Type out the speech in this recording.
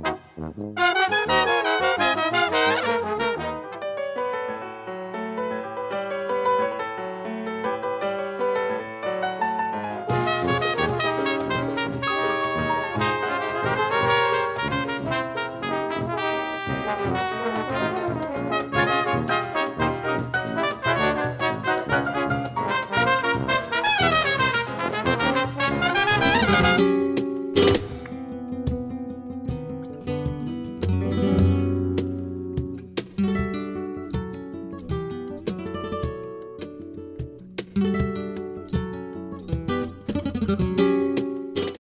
Mm-hmm.